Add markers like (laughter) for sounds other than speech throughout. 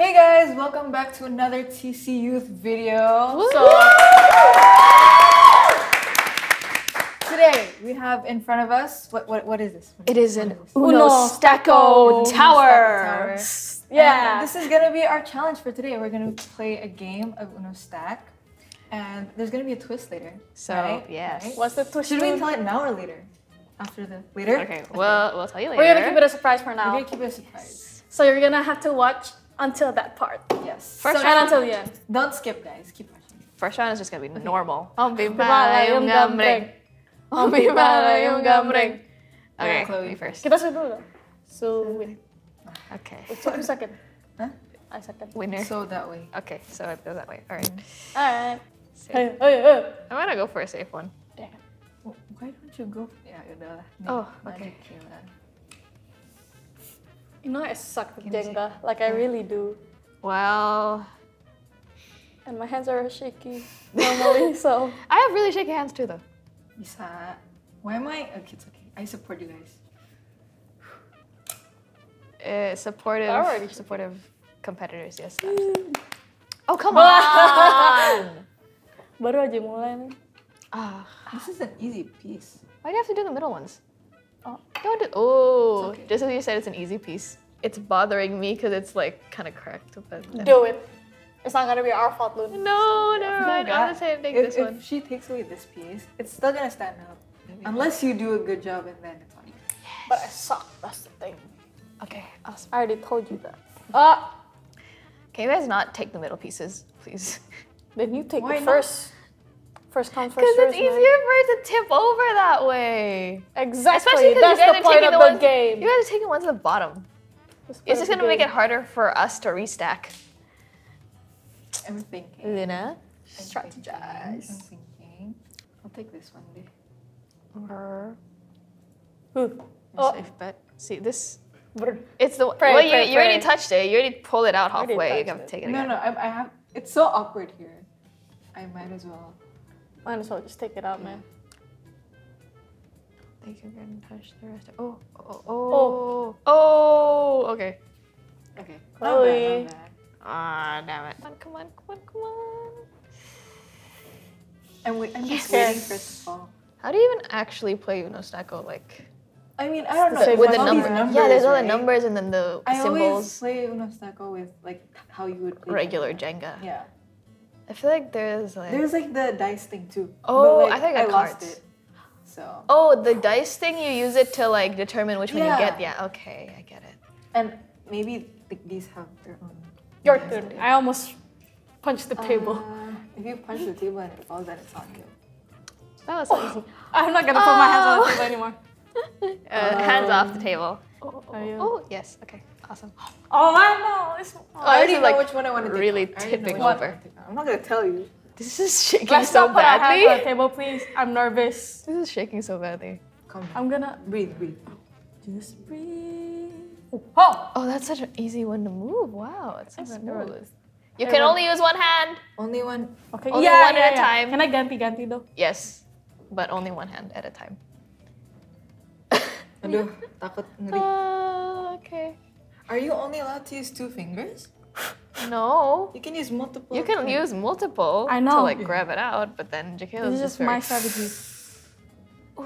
Hey guys, welcome back to another TC Youth video. So today we have in front of us what what, what is this? It is an this? Uno Stacko Tower. Tower. Yeah. And this is gonna be our challenge for today. We're gonna play a game of Uno Stack, and there's gonna be a twist later. So, right? yes. Right? What's the twist? Should we to- tell it now or later? After the later? Okay, well, we'll tell you later. We're gonna keep it a surprise for now. We're gonna keep it a surprise. So you're gonna have to watch until that part. Yes. First So and until the end. don't skip, guys. Keep watching. First round is just gonna be normal. I'll be Balayong gambreng. I'll be balayong gambreng. Okay, Chloe. first. Kita sudah dulu. So win. Okay. So you second. Huh? Ah, I second. Winner. So that way. Okay, so it goes that way. All right. Alright. Hey, hey, hey. I'm gonna go for a safe one. Damn. Why don't you go? Yeah, yaudah. Oh, Magic okay. Kayla. You know I suck with Can you see? Jenga. Like I really do. Well, And my hands are shaky normally, (laughs) so I have really shaky hands too, though. Bisa. Why am I? Okay, it's okay. I support you guys. Uh, supportive, Already. supportive competitors. Yes. absolutely. Oh come (laughs) on! baru aja mulai nih. Ah, This is an easy piece. why do you have to do the middle ones? Oh. Don't do. Oh, okay. just as you said, it's an easy piece. It's bothering me because it's like kind of cracked. But Do it. It's not gonna be our fault, Lun. No, never mind. I'm God. gonna say take If, this if one. she takes away this piece, it's still gonna stand up. Unless you do a good job and then it's on you. But I suck. That's the thing. Okay, awesome. I already told you that. Ah, Can you guys not take the middle pieces, please? then you take Why the not? First. First come, first Because it's easier for it to tip over that way. Exactly. Especially because That's you guys the are point taking of the the ones. game. You guys are taking ones at the bottom. It's just gonna make it harder for us to restack. I'm thinking. Luna. I'm Strategize. thinking. I'm thinking. I'll take this one. Deh. Or Ooh. Oh. safe bet. See this. Brr. It's the Pray, well, you, pray, you already touched it. You already pulled it out halfway. You touched have to take it No, again. no. I, I have. It's so awkward here. I might as well. Might as well just take it out, man. Think you're gonna touch the rest. Of, oh, oh, oh, oh, Okay. Okay. Chloe. Not bad, not bad. Ah, damn it. Come on, come on, come on, come on. I'm, wait, I'm just Yes. waiting for it to fall. How do you even actually play Uno Stacko? Like I mean, I don't know. same with the all these number. yeah, there's all the numbers and then the I always symbols. play Uno Stacko with like how you would play Regular Jenga. Jenga. Yeah. I feel like there's like. There's like the dice thing too. Oh, like, I think I got lost it. So Oh, the dice thing you use it to like determine which one you get. Yeah, okay, I get it. and maybe th- these have their own. Your dice turn. I almost punched the table. Uh, if you punch the table and it falls, then it's on you. That was so (laughs) easy. I'm not gonna put my hands on Oh. the table anymore. (laughs) Uh, hands off the table. Oh, Are you- oh, yes. Okay, awesome. Oh, I know. It's, I Oh, already this know like which one I want to take. really out. I tipping which one I over. wanna take out. I'm not gonna tell you. This is shaking Let's so not put our hands on the table, please. I'm nervous. This is shaking so badly. Come. I'm gonna breathe, breathe. just breathe. Oh, Oh, that's such an easy one to move. Wow, it's so I smooth. this. You can only use one hand. Only one. okay. Only yeah, one yeah, at a yeah. time. Can I ganti ganti though? Yes, but only one hand at a time. Aduh, takut ngeri. Uh, (laughs) okay. Are you only allowed to use two fingers? (laughs) No. You can use multiple. You can too. use multiple I to know. like grab it out, but then Jakayla's This is just just very... my strategy. (sighs)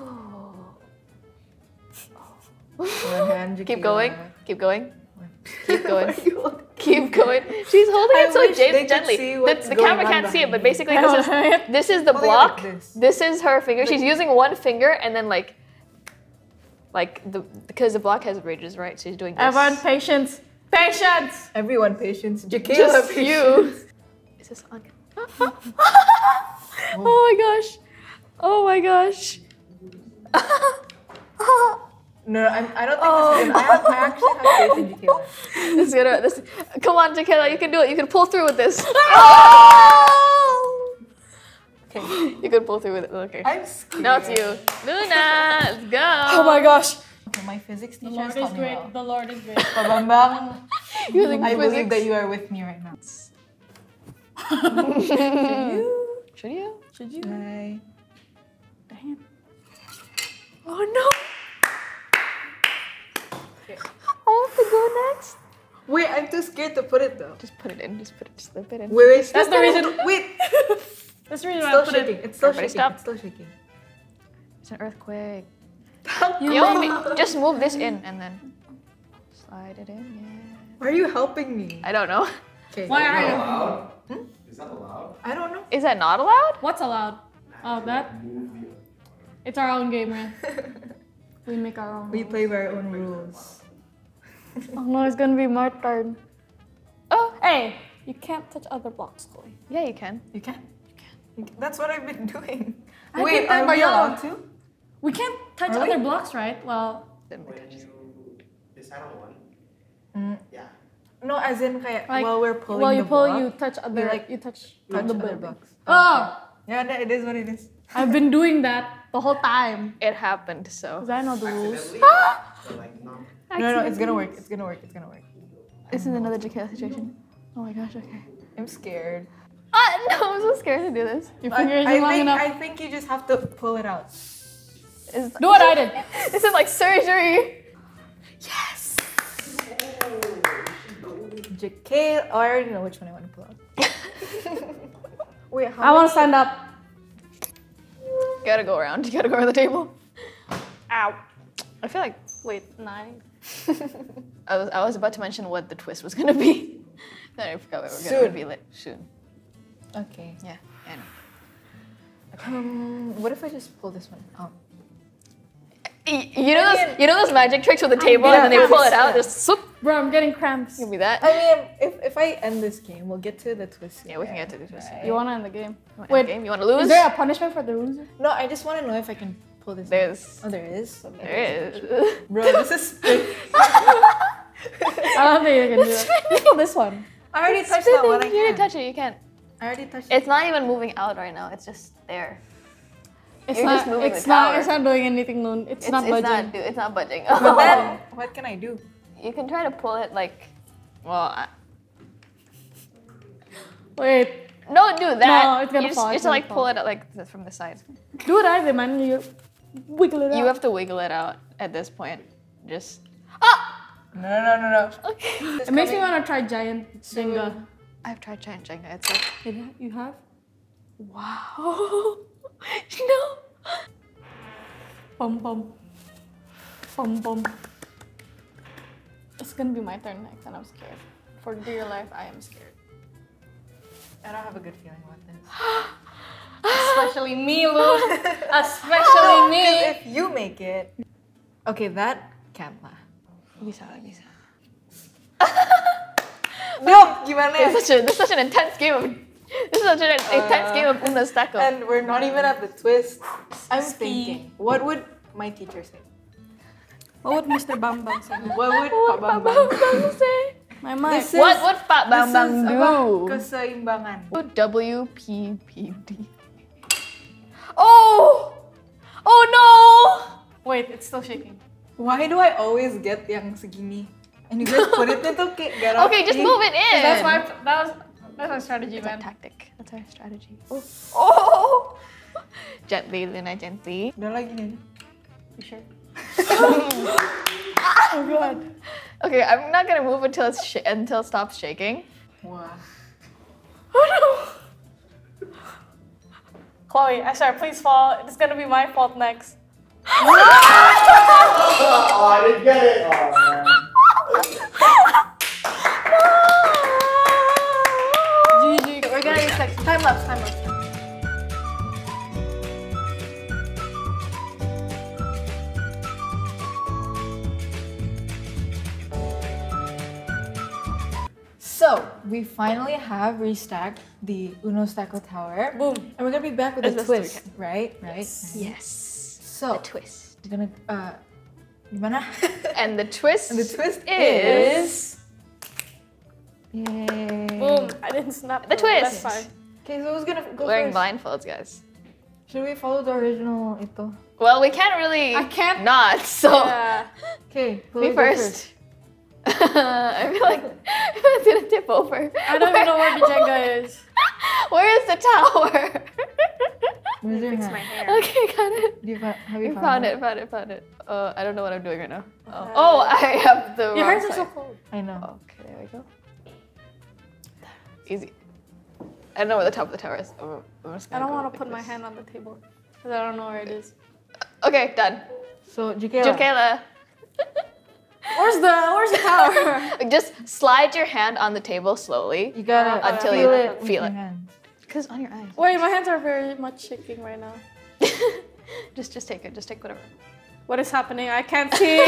One hand. (laughs) Keep going. Keep going. (laughs) Keep going. Are you holding- Keep going. She's holding I it so wish gen- they could gently. see The, the camera can't see it, but basically this is this is the Holding like block. this. This is her finger. She's using one finger and then like like the because the block has ridges, right? She's doing this. Everyone, patience. Patience. Everyone, patience. Jaquila, Just patience. you. (laughs) Is this on? (laughs) oh my gosh. Oh my gosh. No, (laughs) no, I'm, I don't think this is. Oh. I, have, I actually have faith in Jaquila. this is gonna. This, come on, Jakayla, you can do it. You can pull through with this. Okay. You can pull through with it. Okay. I'm scared. Now it's you, Luna. Let's go. Oh my gosh. Okay, my physics The teacher Lord has is taught me great. well. The Lord is great. (laughs) Pak Bambang, (laughs) Using I believe that you are with me right now. Should (laughs) you? Should you? Should you? Bye. Damn. Oh no. I have to go next. Wait, I'm too scared to put it though. Just put it in. Just put it. Just slip it in. Where is? wait. That's the reason- Wait. That's the reason why I put shaking. it. It's still Everybody shaking. stop. It's still shaking. It's an earthquake. (laughs) You You know, just move this in and then slide it in. Yeah. Why are you helping me? I don't know. Okay. why are you? allowed? Hmm? Is that allowed? I don't know. Is that not allowed? What's allowed? Oh, that? It's our own game, man. (laughs) We make our own. we rules. play by our own rules. (laughs) Oh no, it's gonna be my turn. Oh, Hey, you can't touch other blocks, Chloe. yeah, you can. You can. You can. That's what I've been (laughs) doing. I Wait, did that are by we allowed to? We can't touch Are we? other blocks, right? Well, Didn't When touch it. you decide on one. Mm. Yeah. No, as in kaya, Like, while we're pulling while you the pull, block, you touch other. like, you touch, touch the other building. blocks. Oh, Yeah, no, it is what it is. (laughs) I've been doing that the whole time. It happened, so. Cause I know the rules. So like not. (gasps) No, no, it's gonna work. It's gonna work. It's gonna work. This is another Jaquel situation. Oh my gosh, okay. I'm scared. (laughs) Ah, no, I'm so scared to do this. Your I, finger isn't I long think, enough. I think you just have to pull it out. Is, Do what I did. (laughs) this is like surgery. Yes. Jaquel. Oh, I already know which one I want to pull out. (laughs) Wait, how I want to stand up. You gotta go around. You gotta go around the table. Ow. I feel like. Wait, nine. I was, I was about to mention what the twist was gonna be. then I forgot what we were gonna Soon. reveal it soon. Okay. Yeah, I know. Um, what if I just pull this one out? You know I those, mean- you know those magic tricks with the table and then they pull it yeah. out, just swoop. Bro, I'm getting cramps. Give me that. I mean, if, if I end this game, we'll get to the twist. Yeah, we can get to the twist. right? You wanna end the game? You want Wait, game? You want to lose? Is there a punishment for the loser? No, I just want to know if I can pull this. out. There's, Oh, there is. there is. Bro, this is. (laughs) I don't think you can do that. You pull this one. I already touched that one. I You didn't can't. touch it. You can't. I already touched. It's not even moving out right now. It's just there. It's You're not. just moving it's the not. tower. It's not doing anything. Noon. It's, It's not it's budging. not. do- It's not budging. But (laughs) then, what can I do? you can try to pull it like. Well, I, Wait, don't do that. No, it's gonna you just, fall, You just like fall. pull it out like from the sides. do what I did, man. You wiggle it out. You have to wiggle it out at this point. Just. Ah. No, no, no, no. Okay. It makes me want to try giant Jenga. I've tried changing Jenga. It's like. You you have? Wow. (laughs) no. Bum bum. Bum bum. It's gonna be my turn next, and I'm scared. For dear life, I am scared. I don't have a good feeling about this. (gasps) Especially me, Lou. (laughs) Especially (laughs) No, 'cause me. if you make it. Okay, that can't laugh. Bisa, bisa. No, gimana? This is such a this is such an intense game of this is such an uh, intense game of Uno Stacko. And we're not even at the twist. I'm thinking, what would my teacher say? What would Mr. Bambang say? (laughs) What would What Pak would Bambang Bambang (laughs) say? My mic. This is- What would Pak Bambang This is do? about Keseimbangan. WPPD. Oh! Oh no! Wait, it's still shaking. Why do I always get yang segini? And you guys put it into kayak gak Okay, just rapi. move it in. That's my that was that's my strategy, That's our man. tactic. That's our strategy. Oh! Oh! (laughs) Gently, Luna, gently. Udah lagi nih. You sure? (laughs) oh god. Okay, I'm not gonna move until it's sh- until it stops shaking. Wah. Oh no. Chloe, I swear, please fall. It's gonna be my fault next. (laughs) Oh, I didn't get it. Oh man. GG. We're gonna use like time lapse, time lapse. So we finally have restacked the Uno Stacko Tower. Boom. And we're gonna be back with Is a twist, right? Right? Yes. So a twist. we're gonna uh gimana? And the twist. (laughs) and the twist is. Yay. Boom. I didn't snap. The though, but That's twist. fine. Okay, so who's gonna go Wearing first? blindfolds, guys. Should we follow the original ito? Well, we can't really. I can't- Not so. Yeah. Okay, who Me will go first. (laughs) I feel like (laughs) it's gonna tip over. I don't even know where (laughs) the Jenga is. Where is the tower? Where's your Fix hand? my hair. Okay, got it. Do you fi- have you We found, found it, found it, found it. Uh, I don't know what I'm doing right now. Oh, oh I have the Your wrong hairs are so side. cold. I know. Okay, there we go. Easy. I don't know where the top of the tower is. I'm- I'm just I don't want to like put my hand on the table because I don't know where it is. Okay, done. So, Jukela, Jukela, (laughs) Where's the Where's the tower? (laughs) just slide your hand on the table slowly. you gotta Until feel you it feel your it. hands. Cause on your eyes. Wait, my hands are very much shaking right now. (laughs) just, just take it. Just take whatever. What is happening? I can't see.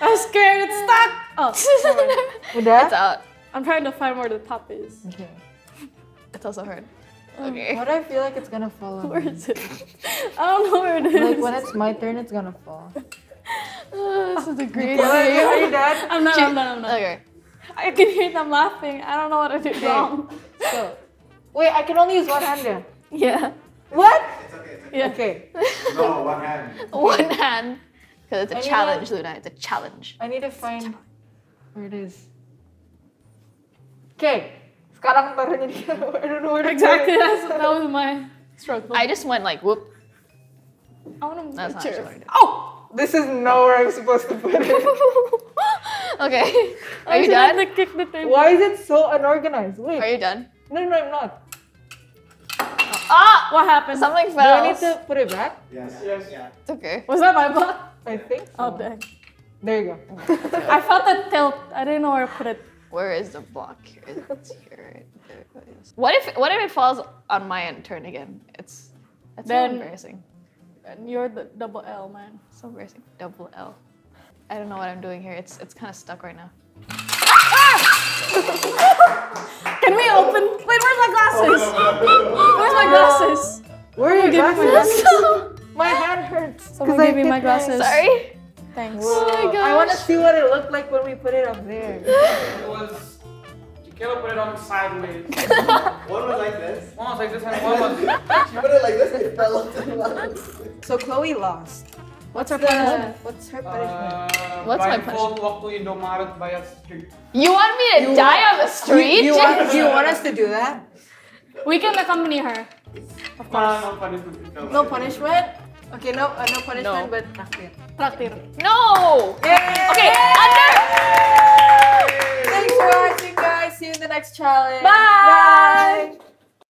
I'm scared. It's stuck. Oh, never mind. With that? It's out. I'm trying to find where the top is. Okay. It's also hard. Um, okay. What I feel like it's gonna fall on Where me. is it? I don't know where it is. Like when it's my turn, it's gonna fall. Oh, (laughs) this is a great Are you done? I'm not. I'm not. I'm not. Okay. I can hear them laughing. I don't know what I did wrong. So, wait, I can only use one hand there. (laughs) Yeah. What? It's okay. It's okay. Yeah. Okay. No, one hand. One (laughs) hand. Because it's a I need challenge, Luna. It's a challenge. I need to find where it is. Okay. Sekarang taruhnya dia. I don't know where to Exactly. That's, that was my struggle. I just went like whoop. I want to That's not picture. actually what I did. Oh! This is nowhere I'm supposed to put it. (laughs) okay. Are I you should have done? to kick the table. Why is it so unorganized? Wait. Are you done? No, no, I'm not. Ah! What happened? Something fell. Do I need to put it back? Yes. Yes. Yeah. It's okay. Was that my butt? I think so. Oh dang. There you go. (laughs) I felt the tilt. I didn't know where to put it. Where is the block? Here. It's (laughs) here. Right there. it is. What if what if it falls on my end turn again? It's that's so embarrassing. And you're the double L man. So embarrassing. Double L. I don't know what I'm doing here. It's it's kind of stuck right now. (laughs) Can we open? Wait, where's my glasses? Where's my glasses? Where are your give me my glasses? (laughs) My hand hurts. Someone 'cause I give me my glasses. Sorry. Thanks. Oh my I want to see what it looked like when we put it up there. It was. Kayla put it on sideways. (laughs) One was like this. One was like this and one was. She put it like this and it fell to the left. So Chloe lost. What's our The, punishment? what's her punishment? Uh, What's my blindfold walk to Indomaret by a street. You want me to die on the street? You, you want, do you want us to do that? We can accompany her. Of course. No punishment. No punishment? Okay, no, uh, no punishment, No. but nakir. Traktir. No. Yay! Okay, under. Thanks for watching, guys. See you in the next challenge. Bye. Bye.